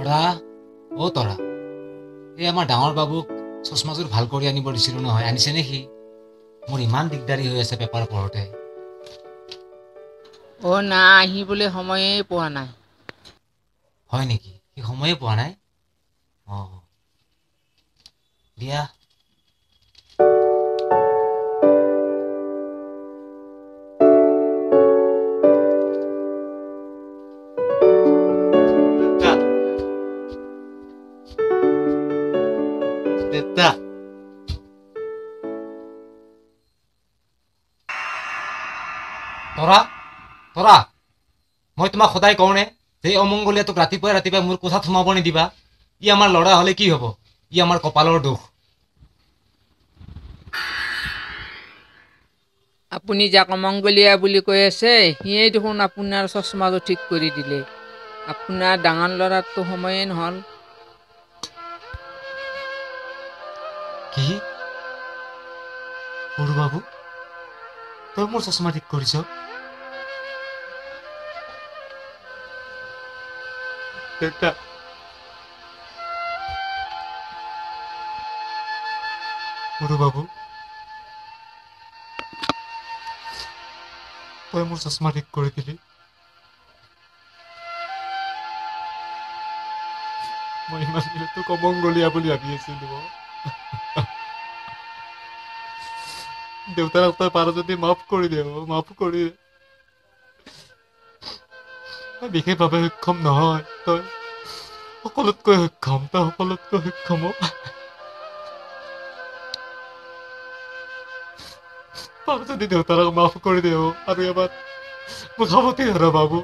তৰা অ তৰা। এই আমাৰ ডাঙৰ বাবুক চশমাযোৰ ভাল কৰি আনিব দিছিলোঁ নহয় আনিছে নে সি মোৰ ইমান দিগদাৰী হৈ আছে পেপাৰ পঢ়োঁতে। অ' নাই আহিবলৈ সময়েই পোৱা নাই। হয় নেকি? সি সময়ে পোৱা নাই? অঁ। দিয়া। দেউতা তৰা তৰা মই তোমাক সদায় কওঁনে যে এই অমংগলীয়া তোক ৰাতিপুৱাই ৰাতিপুৱাই মোৰ কোঠাত সোমাব নিদিবা। ই আমাৰ ল'ৰা হ'লে কি হ'ব? ই আমাৰ কপালৰ দুখ আপুনি যাক অমংগলীয়া বুলি কৈ আছে সিয়েই দেখোন আপোনাৰ চশমাটো ঠিক কৰি দিলে। আপোনাৰ ডাঙৰ ল'ৰাৰতো সময়ে নহ'ল। কি? সৰু বাবু তই মোৰ চশমা ঠিক কৰিছ? দেউতা সৰু বাবু তই মোৰ চশমা ঠিক কৰি দিলি মই ইমান দিনে তোক অমংগলীয়া বুলি ভাবি আছিলো। দেউতাক তই পাৰ যদি মাফ কৰি দে অ, মাফ কৰি দে মই বিশেষভাৱে সক্ষম নহয় তই সকলোতকৈ সক্ষম তই সকলোতকৈ সক্ষম। পাৰ যদি দেউতাক মাফ কৰি দে অ, আৰু এবাৰ সাৱতি ধৰা বাবু